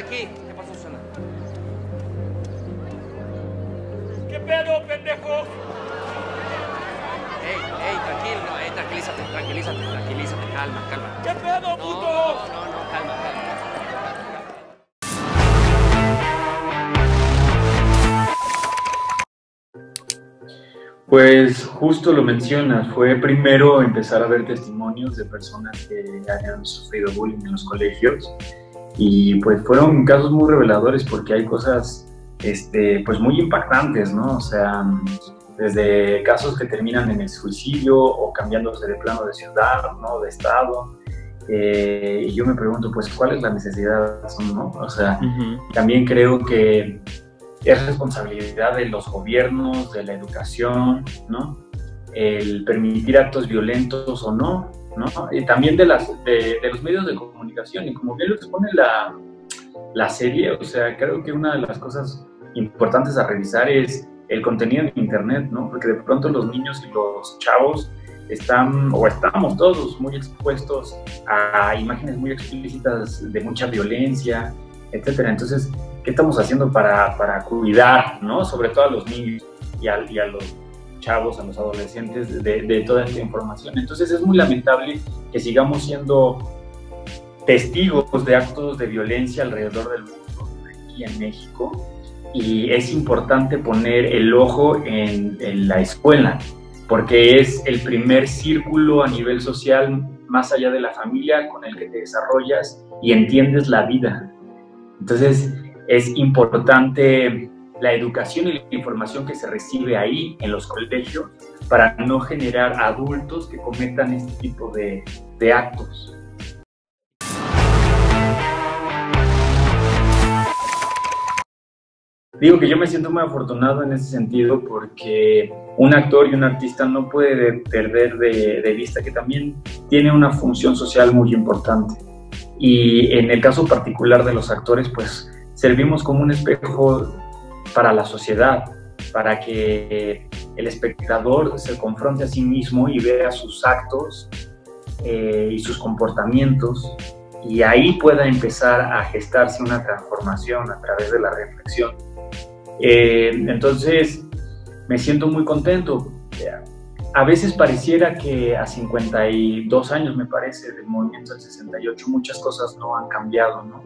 aquí. ¿Qué pasó, Susana? ¿Qué pedo, pendejo? Ey, ey, tranquilo, no, ey, tranquilízate, tranquilízate, tranquilízate, calma, calma. ¿Qué pedo, No, puto? no, no, no, calma, calma. Pues justo lo mencionas, fue primero empezar a ver testimonios de personas que hayan sufrido bullying en los colegios y pues fueron casos muy reveladores porque hay cosas este, pues muy impactantes, ¿no? O sea, desde casos que terminan en el suicidio o cambiándose de plano de ciudad, ¿no? De estado. Eh, y yo me pregunto, pues, ¿cuál es la necesidad, no? O sea, también creo que es responsabilidad de los gobiernos, de la educación, ¿no? El permitir actos violentos o no, ¿no? Y también de, las, de, de los medios de comunicación. Y como bien lo expone la, la serie, o sea, creo que una de las cosas importantes a revisar es el contenido en Internet, ¿no? Porque de pronto los niños y los chavos están, o estamos todos muy expuestos a imágenes muy explícitas de mucha violencia, etcétera. Entonces, ¿qué estamos haciendo para, para cuidar, ¿no? Sobre todo a los niños y a, y a los chavos, a los adolescentes de, toda esta información. Entonces es muy lamentable que sigamos siendo testigos de actos de violencia alrededor del mundo, aquí en México, y es importante poner el ojo en la escuela, porque es el primer círculo a nivel social, más allá de la familia, con el que te desarrollas y entiendes la vida. Entonces, es importante la educación y la información que se recibe ahí en los colegios para no generar adultos que cometan este tipo de, de actos. Digo que yo me siento muy afortunado en ese sentido porque un actor y un artista no puede perder de, de, vista que también tiene una función social muy importante. Y en el caso particular de los actores, pues servimos como un espejo para la sociedad, para que el espectador se confronte a sí mismo y vea sus actos eh, y sus comportamientos y ahí pueda empezar a gestarse una transformación a través de la reflexión. Eh, entonces, me siento muy contento. A veces pareciera que a 52 años, me parece, del movimiento del 68, muchas cosas no han cambiado, ¿no?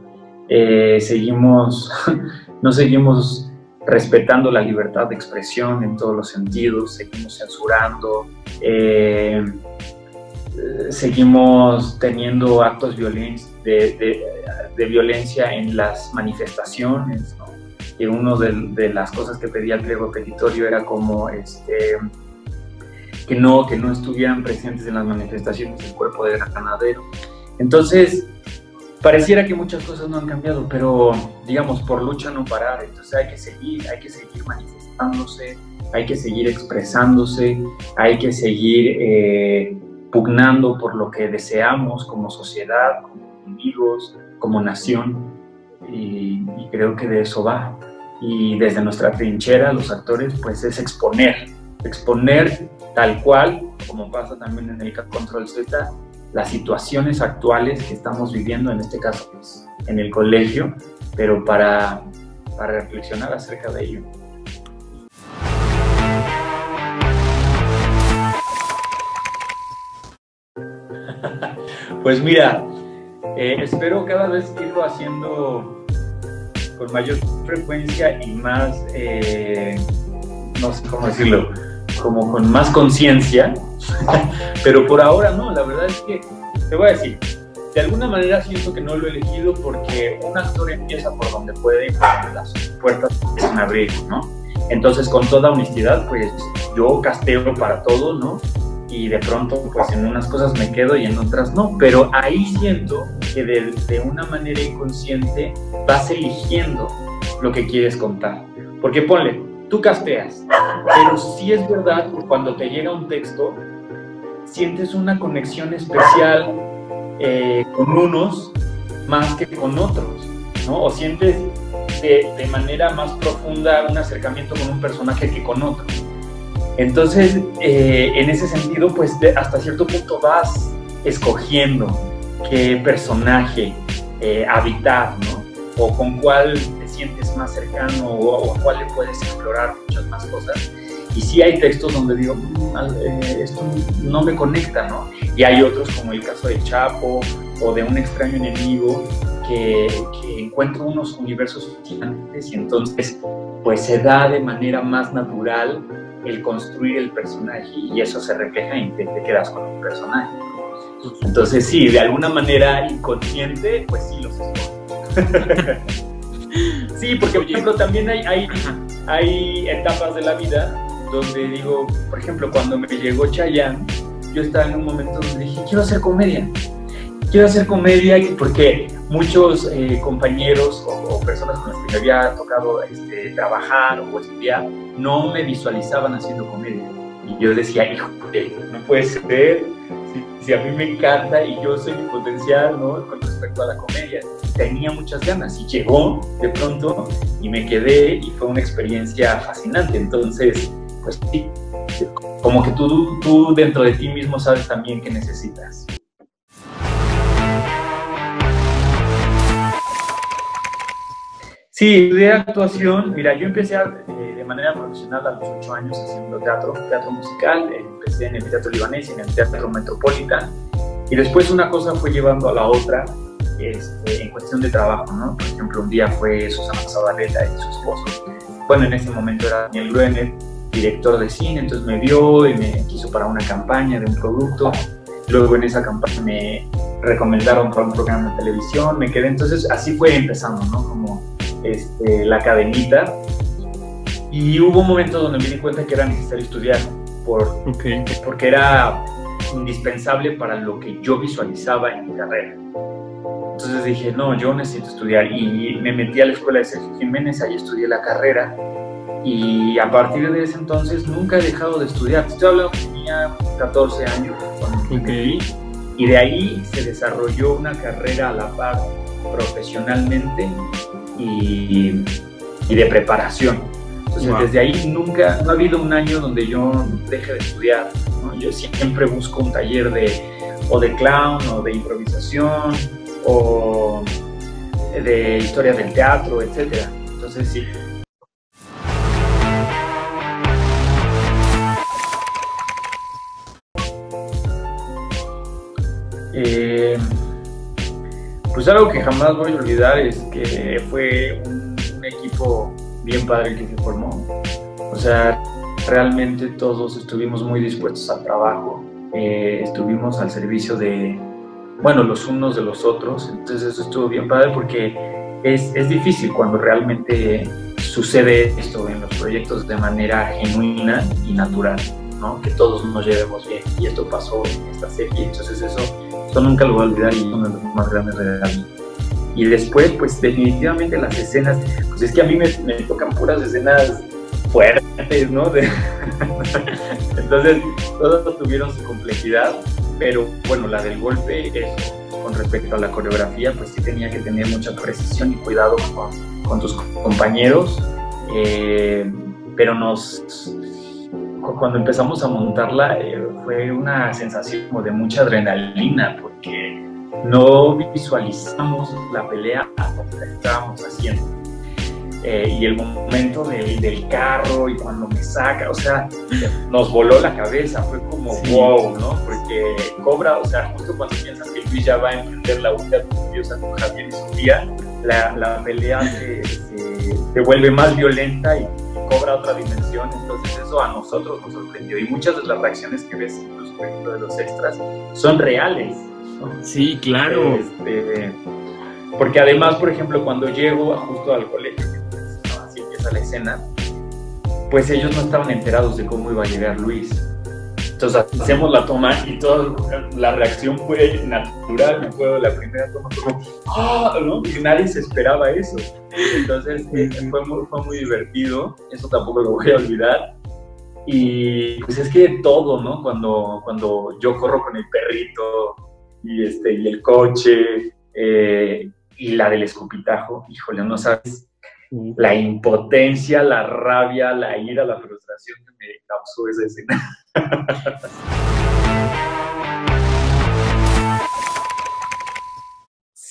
Eh, seguimos, no seguimos respetando la libertad de expresión en todos los sentidos, seguimos censurando, eh, seguimos teniendo actos de, violencia en las manifestaciones, y una de, las cosas que pedía el pliego petitorio era como este, que, no, que no estuvieran presentes en las manifestaciones el cuerpo de ganadero. Entonces, pareciera que muchas cosas no han cambiado, pero digamos, por lucha no parar, entonces hay que seguir, hay que seguir manifestándose, hay que seguir expresándose, hay que seguir eh, pugnando por lo que deseamos como sociedad, como amigos, como nación, y, y creo que de eso va. Y desde nuestra trinchera, los actores, pues es exponer, exponer tal cual, como pasa también en el Control Z, las situaciones actuales que estamos viviendo, en este caso pues, en el colegio, pero para, para reflexionar acerca de ello. Pues mira, eh, espero cada vez irlo haciendo con mayor frecuencia y más, eh, no sé cómo decirlo, como con más conciencia, pero por ahora no, la verdad es que te voy a decir, de alguna manera siento que no lo he elegido porque un actor empieza por donde puede y las puertas empiezan a abrir, ¿no? Entonces, con toda honestidad, pues yo casteo para todo, ¿no? Y de pronto, pues en unas cosas me quedo y en otras no, pero ahí siento que de, de una manera inconsciente vas eligiendo lo que quieres contar. Porque ponle, tú casteas, pero sí es verdad cuando te llega un texto, sientes una conexión especial eh, con unos más que con otros, ¿no? O sientes de, manera más profunda un acercamiento con un personaje que con otro. Entonces, eh, en ese sentido, pues hasta cierto punto vas escogiendo qué personaje eh, habitar, ¿no? o con cuál te sientes más cercano o, o a cuál le puedes explorar muchas más cosas. Y sí hay textos donde digo, mm, eh, esto no me conecta, ¿no? Y hay otros como el caso de Chapo o de un extraño enemigo que, que encuentro unos universos gigantes y entonces pues se da de manera más natural el construir el personaje y eso se refleja en que te quedas con un personaje. Entonces sí, de alguna manera inconsciente, pues sí los escondo. sí, porque por ejemplo también hay, hay, hay etapas de la vida donde digo, por ejemplo, cuando me llegó Chayanne, yo estaba en un momento donde dije, quiero hacer comedia. Quiero hacer comedia porque muchos eh, compañeros o, personas con las que había tocado este, trabajar o estudiar no me visualizaban haciendo comedia. Y yo decía, hijo, no puede ser, si, si, a mí me encanta y yo soy mi potencial ¿no? con respecto a la comedia. Tenía muchas ganas y llegó de pronto y me quedé y fue una experiencia fascinante. Entonces, pues sí, como que tú, tú dentro de ti mismo sabes también qué necesitas. Sí, estudié actuación. Mira, yo empecé eh, de manera profesional a los ocho años haciendo teatro, teatro musical. Empecé en el Teatro Libanés en el Teatro Metropolitan. Y después una cosa fue llevando a la otra este, en cuestión de trabajo, ¿no? Por ejemplo, un día fue Susana Zabaleta y su esposo. Bueno, en ese momento era Daniel Gruener director de cine, entonces me vio y me quiso para una campaña de un producto. Luego en esa campaña me recomendaron para un programa de televisión, me quedé, entonces así fue empezando, ¿no? Como este, la cadenita. Y hubo momentos donde me di cuenta que era necesario estudiar por, porque era indispensable para lo que yo visualizaba en mi carrera. Entonces dije, no, yo necesito estudiar y me metí a la escuela de Sergio Jiménez, ahí estudié la carrera y a partir de ese entonces nunca he dejado de estudiar. Estoy hablando que tenía 14 años cuando okay. y de ahí se desarrolló una carrera a la par profesionalmente y, y de preparación. Entonces desde ahí nunca, no ha habido un año donde yo deje de estudiar. ¿no? Yo siempre busco un taller de, o de clown o de improvisación o de historia del teatro, etc. Entonces sí, Eh, pues algo que jamás voy a olvidar es que fue un, equipo bien padre el que se formó. O sea, realmente todos estuvimos muy dispuestos al trabajo, eh, estuvimos al servicio de, bueno, los unos de los otros, entonces eso estuvo bien padre porque es, es difícil cuando realmente sucede esto en los proyectos de manera genuina y natural, ¿no? Que todos nos llevemos bien y esto pasó en esta serie, entonces eso nunca lo voy a olvidar y es uno de los más grandes regalos. Y después, pues definitivamente las escenas, pues es que a mí me, tocan puras escenas fuertes, ¿no? Entonces, todos tuvieron su complejidad, pero bueno, la del golpe, eso, con respecto a la coreografía, pues sí tenía que tener mucha precisión y cuidado con, con tus compañeros, eh, pero nos cuando empezamos a montarla eh, fue una sensación como de mucha adrenalina porque no visualizamos la pelea hasta que la estábamos haciendo. Eh, y el momento del, del, carro y cuando me saca, o sea, nos voló la cabeza, fue como wow, ¿no? Porque Cobra, o sea, justo cuando piensas que Luis ya va a emprender la huida furiosa con Javier y Sofía, la, la pelea se, se, se, vuelve más violenta y cobra otra dimensión, entonces eso a nosotros nos sorprendió y muchas de las reacciones que ves incluso por ejemplo de los extras son reales. Sí, claro. Este, porque además, por ejemplo, cuando llego justo al colegio, así empieza la escena, pues ellos no estaban enterados de cómo iba a llegar Luis. Entonces la toma y toda la reacción fue natural. Me acuerdo la primera toma como, ¡ah! ¿no? Y nadie se esperaba eso. Entonces eh, fue, muy, fue muy divertido. Eso tampoco lo voy a olvidar. Y pues es que todo, ¿no? Cuando, cuando yo corro con el perrito y, este, y el coche eh, y la del escupitajo, híjole, no sabes la impotencia, la rabia, la ira, la frustración que me causó esa escena.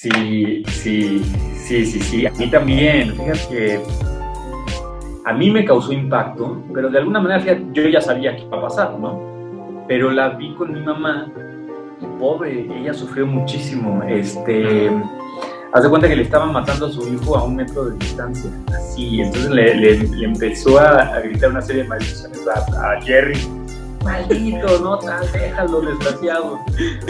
Sí, sí, sí, sí, sí. A mí también. Fíjate que a mí me causó impacto, pero de alguna manera yo ya sabía qué iba a pasar, ¿no? Pero la vi con mi mamá y pobre, ella sufrió muchísimo. Este, hace cuenta que le estaban matando a su hijo a un metro de distancia, así. Entonces le, empezó a, gritar una serie de maldiciones a, Jerry. Maldito, no, tal, déjalo, desgraciado.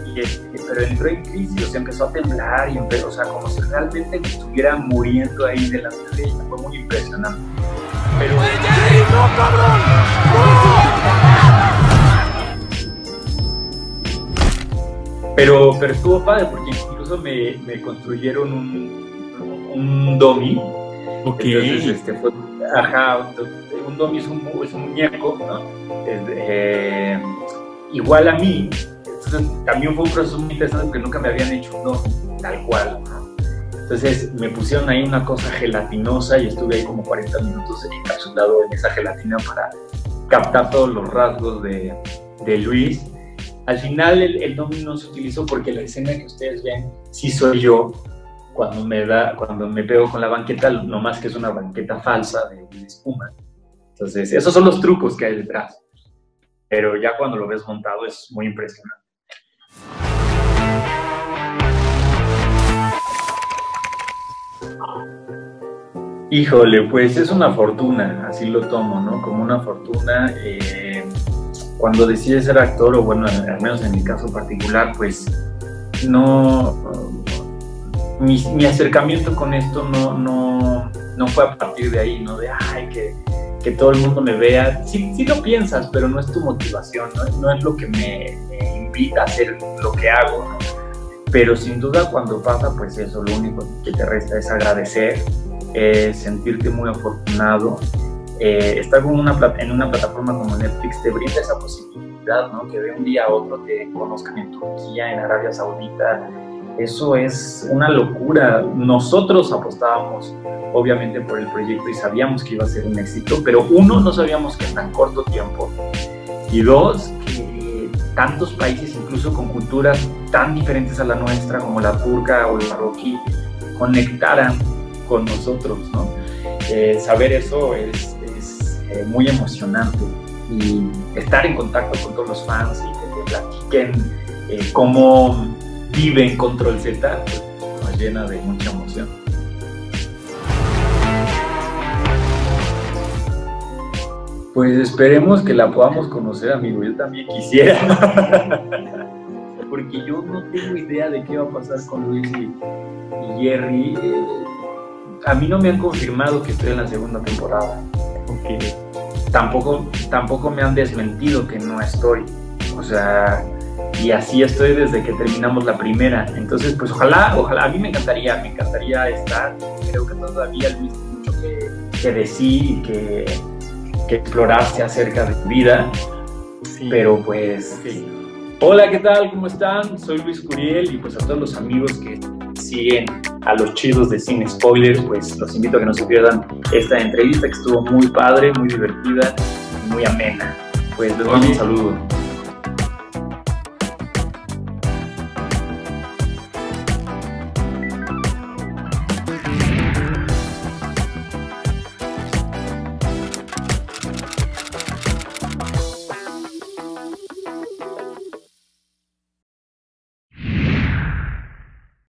Y, este, pero entró en crisis, o sea, empezó a temblar y empezó, o sea, como si realmente estuviera muriendo ahí delante de ella. Fue muy impresionante. Pero... ¡No, cabrón! Pero, pero estuvo padre porque incluso me, me construyeron un, un domi. Ok. Entonces, este, fue, ajá, un domi es un, es un muñeco, ¿no? Eh, igual a mí. Entonces, también fue un proceso muy interesante porque nunca me habían hecho un domi tal cual, ¿no? Entonces me pusieron ahí una cosa gelatinosa y estuve ahí como 40 minutos encapsulado en esa gelatina para captar todos los rasgos de, de Luis. Al final el, el no se utilizó porque la escena que ustedes ven sí soy yo cuando me, da, cuando me pego con la banqueta, nomás que es una banqueta falsa de, de espuma. Entonces esos son los trucos que hay detrás. Pero ya cuando lo ves montado es muy impresionante. Híjole, pues es una fortuna, así lo tomo, ¿no? Como una fortuna. Eh, cuando decides ser actor, o bueno, al menos en mi caso particular, pues no. Mi, acercamiento con esto no, no, no, fue a partir de ahí, ¿no? De, ay, que, que todo el mundo me vea. Sí, sí, lo piensas, pero no es tu motivación, ¿no? no es lo que me, me invita a hacer lo que hago, ¿no? Pero sin duda cuando pasa, pues eso, lo único que te resta es agradecer eh, sentirte muy afortunado. Eh, estar en una, en una plataforma como Netflix te brinda esa posibilidad, ¿no? Que de un día a otro te conozcan en Turquía, en Arabia Saudita. Eso es una locura. Nosotros apostábamos, obviamente, por el proyecto y sabíamos que iba a ser un éxito, pero uno, no sabíamos que en tan corto tiempo. Y dos, que tantos países, incluso con culturas tan diferentes a la nuestra, como la turca o el marroquí, conectaran con nosotros, ¿no? Eh, saber eso es, eh, muy emocionante y estar en contacto con todos los fans y que te platiquen eh, cómo viven Control Z, pues, llena de mucha emoción. Pues esperemos que la podamos conocer, amigo. Yo también quisiera. Porque yo no tengo idea de qué va a pasar con Luis y, Jerry a mí no me han confirmado que estoy en la segunda temporada. Tampoco, tampoco me han desmentido que no estoy. O sea, y así estoy desde que terminamos la primera. Entonces, pues ojalá, ojalá, a mí me encantaría, me encantaría estar. Creo que todavía Luis tiene mucho que, decir y que, que explorarse acerca de tu vida. Pero pues, hola, ¿qué tal? ¿Cómo están? Soy Luis Curiel y pues a todos los amigos que siguen a los chidos de Cine Spoilers, pues los invito a que no se pierdan esta entrevista que estuvo muy padre, muy divertida y muy amena. Pues les mando un saludo.